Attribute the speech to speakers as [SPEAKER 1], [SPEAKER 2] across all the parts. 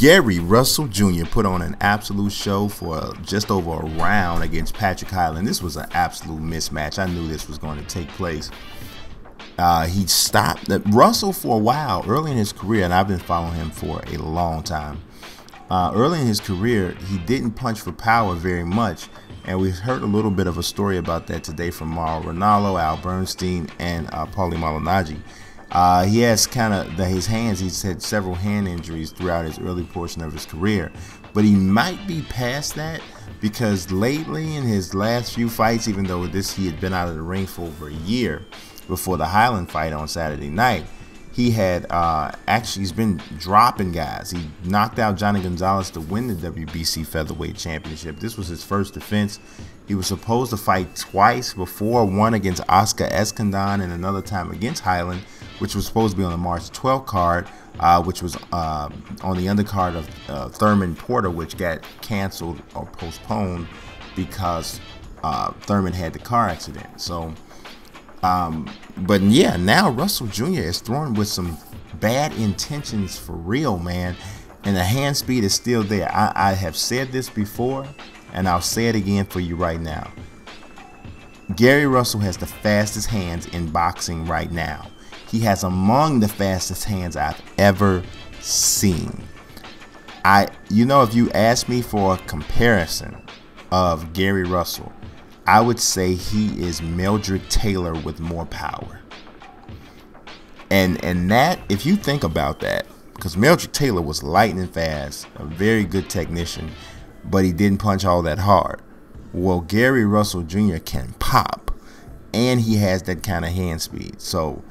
[SPEAKER 1] Gary Russell Jr. put on an absolute show for just over a round against Patrick Hyland. This was an absolute mismatch. I knew this was going to take place. Uh, he stopped Russell for a while early in his career, and I've been following him for a long time. Uh, early in his career, he didn't punch for power very much, and we heard a little bit of a story about that today from Mauro Ranallo, Al Bernstein, and uh, Paulie Malignaggi. Uh, he has kind of his hands. He's had several hand injuries throughout his early portion of his career, but he might be past that because lately in his last few fights, even though this he had been out of the ring for over a year before the Hyland fight on Saturday night, he had uh, actually he's been dropping guys. He knocked out Johnny Gonzalez to win the WBC featherweight championship. This was his first defense. He was supposed to fight twice before, one against Oscar Escandon and another time against Hyland which was supposed to be on the March 12th card, uh, which was uh, on the undercard of uh, Thurman Porter, which got canceled or postponed because uh, Thurman had the car accident. So, um, but yeah, now Russell Jr. is throwing with some bad intentions for real, man. And the hand speed is still there. I, I have said this before, and I'll say it again for you right now. Gary Russell has the fastest hands in boxing right now. He has among the fastest hands I've ever seen. I, you know, if you ask me for a comparison of Gary Russell, I would say he is Meldrick Taylor with more power. And and that, if you think about that, because Meldrick Taylor was lightning fast, a very good technician, but he didn't punch all that hard. Well, Gary Russell Jr. can pop, and he has that kind of hand speed. So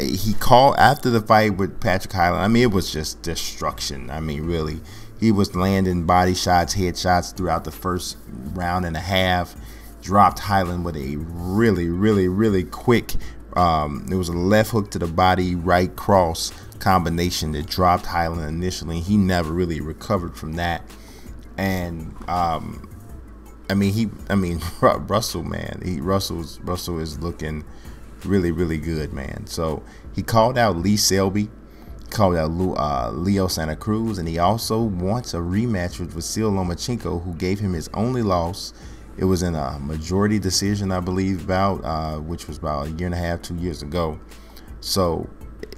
[SPEAKER 1] he called after the fight with Patrick Hyland. I mean, it was just destruction. I mean, really, he was landing body shots, head shots throughout the first round and a half. Dropped Hyland with a really, really, really quick. Um, it was a left hook to the body, right cross combination that dropped Hyland initially. He never really recovered from that. And um, I mean, he, I mean, Russell, man, he Russell's Russell is looking really, really good, man. So he called out Lee Selby, called out uh, Leo Santa Cruz, and he also wants a rematch with Vasyl Lomachenko, who gave him his only loss. It was in a majority decision, I believe, about uh, which was about a year and a half, two years ago. So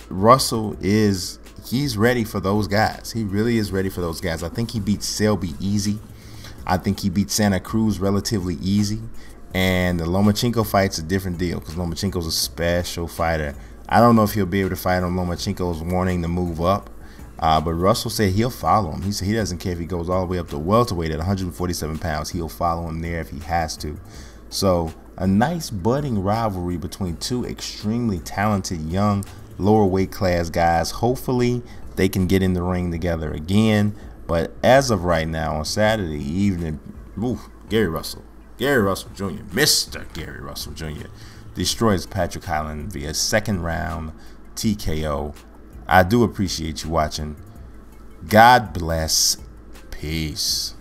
[SPEAKER 1] Russell is he's ready for those guys. He really is ready for those guys. I think he beat Selby easy. I think he beat Santa Cruz relatively easy. And the Lomachenko fight's a different deal because Lomachenko's a special fighter. I don't know if he'll be able to fight on Lomachenko's warning to move up. Uh, but Russell said he'll follow him. He said he doesn't care if he goes all the way up to welterweight at 147 pounds. He'll follow him there if he has to. So a nice budding rivalry between two extremely talented young lower weight class guys. Hopefully they can get in the ring together again. But as of right now on Saturday evening, oof, Gary Russell Gary Russell Jr., Mr. Gary Russell Jr., destroys Patrick Hyland via second round TKO. I do appreciate you watching. God bless. Peace.